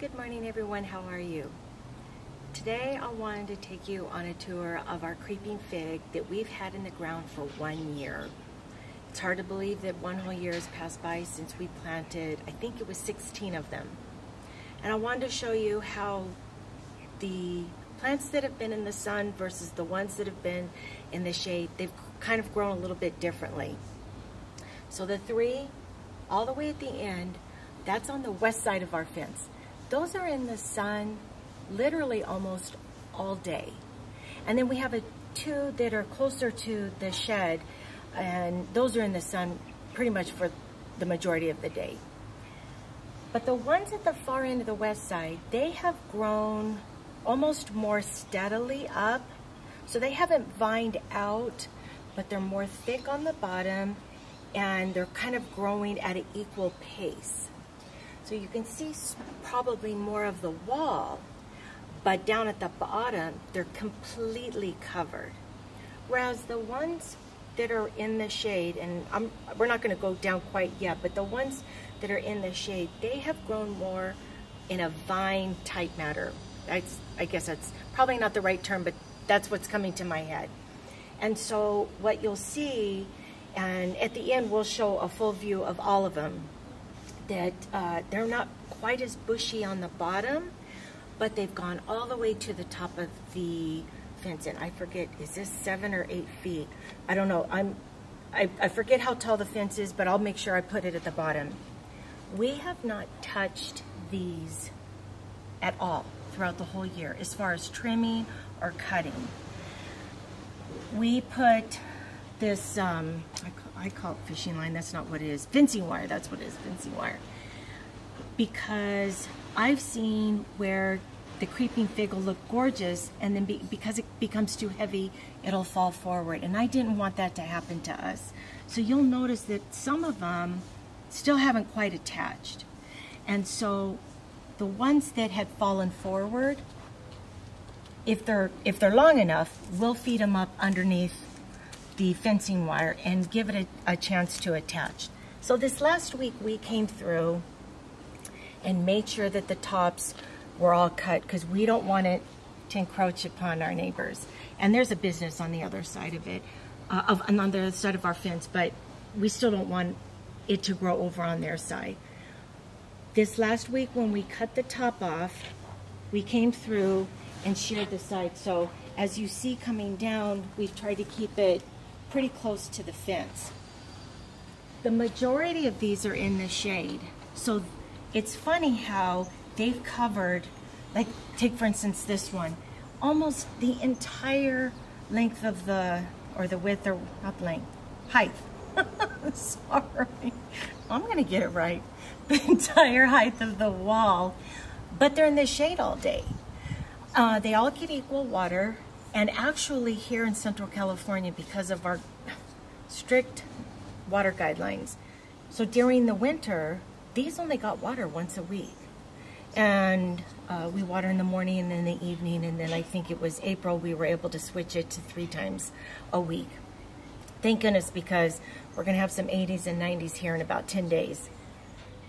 Good morning everyone, how are you? Today I wanted to take you on a tour of our creeping fig that we've had in the ground for one year. It's hard to believe that one whole year has passed by since we planted, I think it was 16 of them. And I wanted to show you how the plants that have been in the sun versus the ones that have been in the shade, they've kind of grown a little bit differently. So the three, all the way at the end, that's on the west side of our fence. Those are in the sun literally almost all day. And then we have a two that are closer to the shed and those are in the sun pretty much for the majority of the day. But the ones at the far end of the west side, they have grown almost more steadily up. So they haven't vined out, but they're more thick on the bottom and they're kind of growing at an equal pace. So you can see probably more of the wall, but down at the bottom, they're completely covered. Whereas the ones that are in the shade, and I'm, we're not gonna go down quite yet, but the ones that are in the shade, they have grown more in a vine type matter. I, I guess that's probably not the right term, but that's what's coming to my head. And so what you'll see, and at the end we'll show a full view of all of them, that uh, they're not quite as bushy on the bottom, but they've gone all the way to the top of the fence. And I forget, is this seven or eight feet? I don't know. I'm, I, I forget how tall the fence is, but I'll make sure I put it at the bottom. We have not touched these at all throughout the whole year as far as trimming or cutting. We put this, um, I, call, I call it fishing line, that's not what it is, fencing wire, that's what it is, fencing wire. Because I've seen where the creeping fig will look gorgeous and then be, because it becomes too heavy, it'll fall forward. And I didn't want that to happen to us. So you'll notice that some of them still haven't quite attached. And so the ones that had fallen forward, if they're, if they're long enough, we'll feed them up underneath the fencing wire and give it a, a chance to attach. So this last week we came through and made sure that the tops were all cut because we don't want it to encroach upon our neighbors. And there's a business on the other side of it, uh, of, on the other side of our fence, but we still don't want it to grow over on their side. This last week when we cut the top off, we came through and sheared the side. So as you see coming down, we've tried to keep it pretty close to the fence. The majority of these are in the shade. So it's funny how they've covered, like take for instance this one, almost the entire length of the, or the width or not length, height. Sorry, I'm gonna get it right. The entire height of the wall, but they're in the shade all day. Uh, they all get equal water. And actually here in Central California, because of our strict water guidelines, so during the winter, these only got water once a week. And uh, we water in the morning and in the evening, and then I think it was April, we were able to switch it to three times a week. Thank goodness, because we're gonna have some 80s and 90s here in about 10 days.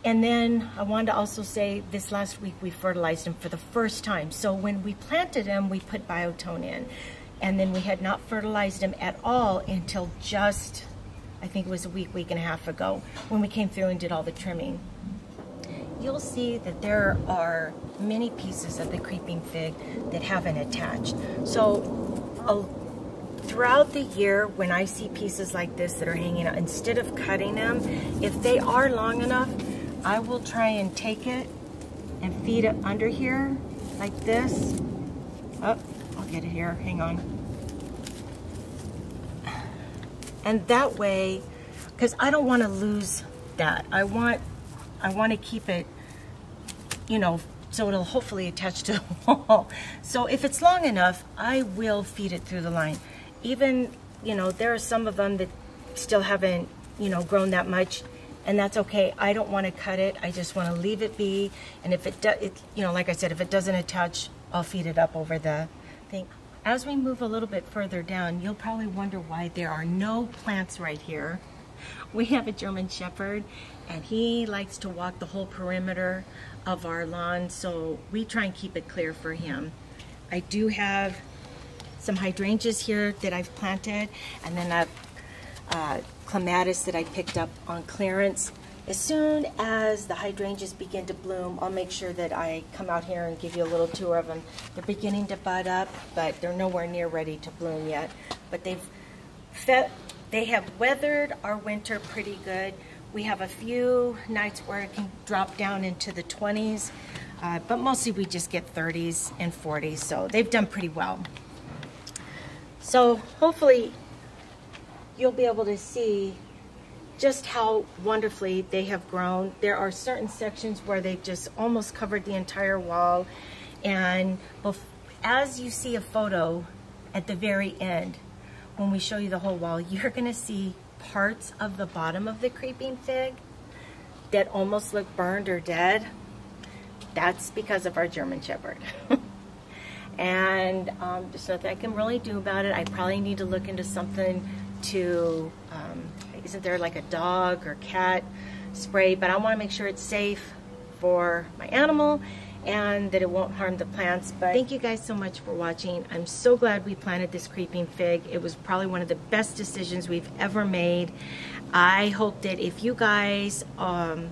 And then I wanted to also say this last week we fertilized them for the first time. So when we planted them, we put biotone in. And then we had not fertilized them at all until just, I think it was a week, week and a half ago, when we came through and did all the trimming. You'll see that there are many pieces of the creeping fig that haven't attached. So throughout the year, when I see pieces like this that are hanging out, instead of cutting them, if they are long enough, I will try and take it and feed it under here like this. Oh, I'll get it here, hang on. And that way, because I don't want to lose that. I want, I want to keep it, you know, so it'll hopefully attach to the wall. So if it's long enough, I will feed it through the line. Even, you know, there are some of them that still haven't, you know, grown that much and that's okay. I don't want to cut it. I just want to leave it be. And if it does, you know, like I said, if it doesn't attach, I'll feed it up over the thing. As we move a little bit further down, you'll probably wonder why there are no plants right here. We have a German Shepherd, and he likes to walk the whole perimeter of our lawn, so we try and keep it clear for him. I do have some hydrangeas here that I've planted, and then a uh, clematis that I picked up on clearance. As soon as the hydrangeas begin to bloom, I'll make sure that I come out here and give you a little tour of them. They're beginning to bud up, but they're nowhere near ready to bloom yet. But they've fed, they have weathered our winter pretty good. We have a few nights where it can drop down into the 20s, uh, but mostly we just get 30s and 40s, so they've done pretty well. So hopefully you'll be able to see just how wonderfully they have grown. There are certain sections where they've just almost covered the entire wall. And as you see a photo at the very end, when we show you the whole wall, you're gonna see parts of the bottom of the creeping fig that almost look burned or dead. That's because of our German Shepherd. and um, there's nothing I can really do about it. I probably need to look into something to um, isn't there like a dog or cat spray, but I want to make sure it's safe for my animal and that it won't harm the plants. But thank you guys so much for watching. I'm so glad we planted this creeping fig. It was probably one of the best decisions we've ever made. I hope that if you guys um,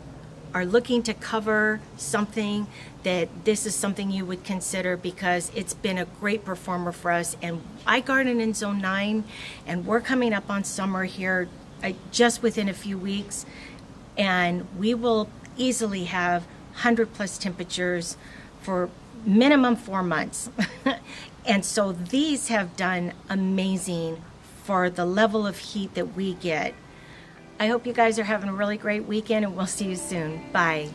are looking to cover something that this is something you would consider because it's been a great performer for us and I garden in zone 9 and we're coming up on summer here uh, just within a few weeks, and we will easily have 100 plus temperatures for minimum four months. and so these have done amazing for the level of heat that we get. I hope you guys are having a really great weekend and we'll see you soon. Bye.